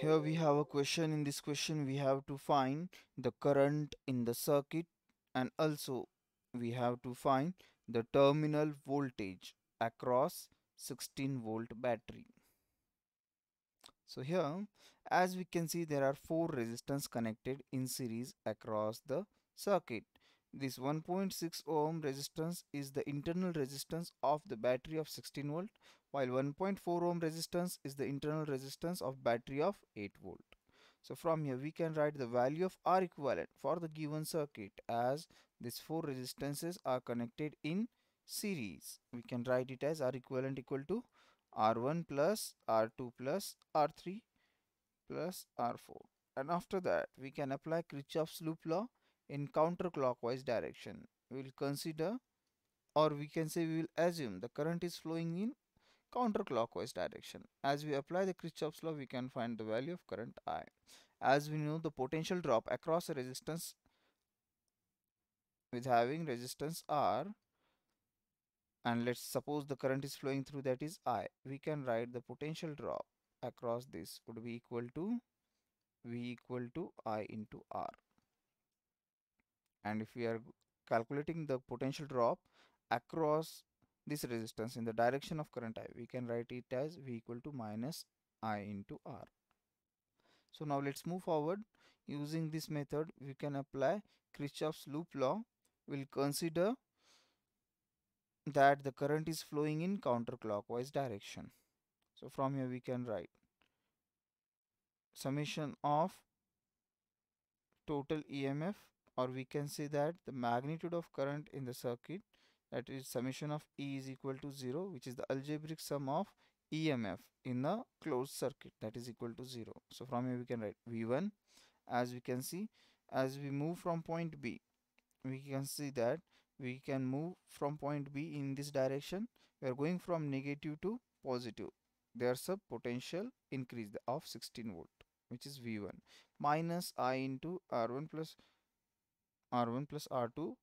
Here we have a question. In this question, we have to find the current in the circuit and also we have to find the terminal voltage across 16 volt battery. So here, as we can see, there are four resistors connected in series across the circuit. This 1.6 ohm resistance is the internal resistance of the battery of 16 volt while 1.4 ohm resistance is the internal resistance of battery of 8 volt. So from here we can write the value of R equivalent for the given circuit as these four resistances are connected in series. We can write it as R equivalent equal to R1 plus R2 plus R3 plus R4 and after that we can apply Kirchhoff's loop law in counterclockwise direction. We will consider or we can say we will assume the current is flowing in counterclockwise direction. As we apply the Kirchhoff's law, we can find the value of current I. As we know, the potential drop across a resistance with having resistance R and let's suppose the current is flowing through that is I. We can write the potential drop across this would be equal to V equal to I into R. And if we are calculating the potential drop across this resistance in the direction of current I. We can write it as V equal to minus I into R. So now let's move forward. Using this method, we can apply Kirchhoff's loop law. We'll consider that the current is flowing in counterclockwise direction. So from here we can write summation of total EMF or we can say that the magnitude of current in the circuit that is summation of E is equal to 0 which is the algebraic sum of EMF in a closed circuit that is equal to 0. So from here we can write V1 as we can see as we move from point B we can see that we can move from point B in this direction. We are going from negative to positive. There's a potential increase of 16 volt which is V1 minus I into R1 plus R1 plus R2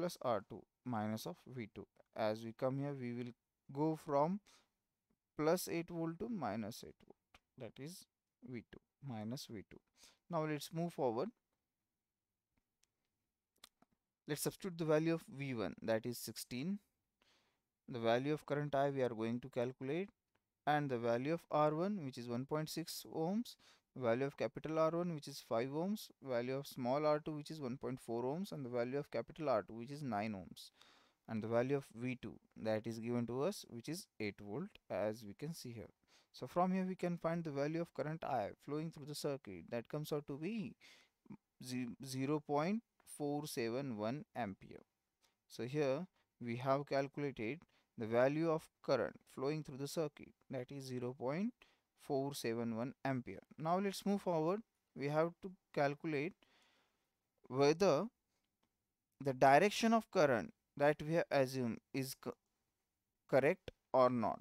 plus R2 minus of V2. As we come here, we will go from plus 8 volt to minus 8 volt. That is V2 minus V2. Now let's move forward. Let's substitute the value of V1 that is 16. The value of current I we are going to calculate and the value of R1 which is 1.6 ohms value of capital R1 which is 5 ohms, value of small r2 which is 1.4 ohms and the value of capital R2 which is 9 ohms and the value of V2 that is given to us which is 8 volt as we can see here. So from here we can find the value of current I flowing through the circuit that comes out to be 0 0.471 ampere. So here we have calculated the value of current flowing through the circuit that is 0. 471 ampere. Now let's move forward. We have to calculate whether the direction of current that we have assumed is co correct or not.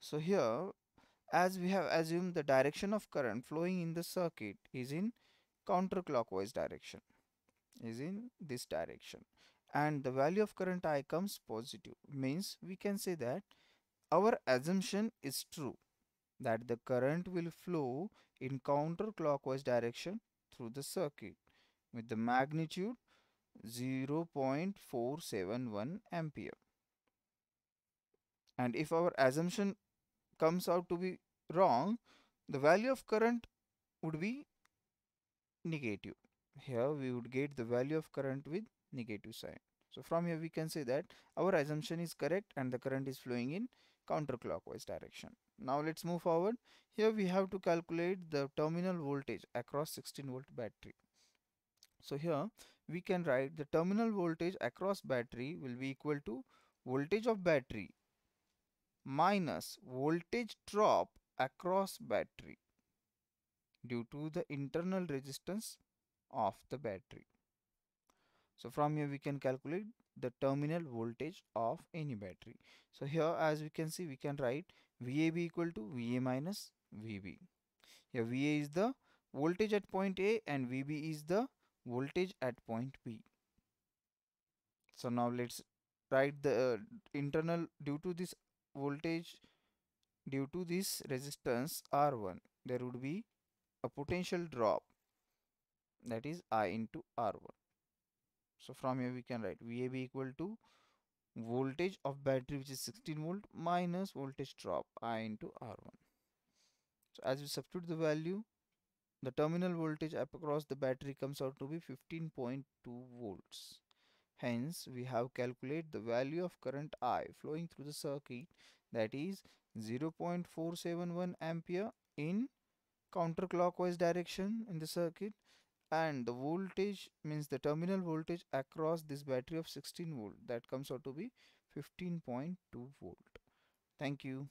So here as we have assumed the direction of current flowing in the circuit is in counterclockwise direction is in this direction and the value of current I comes positive means we can say that our assumption is true that the current will flow in counterclockwise direction through the circuit with the magnitude 0.471 ampere. And if our assumption comes out to be wrong, the value of current would be negative. Here we would get the value of current with negative sign. So from here we can say that our assumption is correct and the current is flowing in counterclockwise direction. Now let's move forward. Here we have to calculate the terminal voltage across 16 volt battery. So here we can write the terminal voltage across battery will be equal to voltage of battery minus voltage drop across battery due to the internal resistance of the battery. So from here we can calculate the terminal voltage of any battery. So here as we can see we can write VAB equal to VA minus VB. Here VA is the voltage at point A and VB is the voltage at point B. So now let's write the uh, internal due to this voltage due to this resistance R1 there would be a potential drop that is I into R1 so from here we can write VAB equal to voltage of battery which is 16 volt minus voltage drop I into R1 so as we substitute the value the terminal voltage across the battery comes out to be 15.2 volts. Hence we have calculated the value of current I flowing through the circuit that is 0.471 ampere in counterclockwise direction in the circuit and the voltage means the terminal voltage across this battery of 16 volt that comes out to be 15.2 volt. Thank you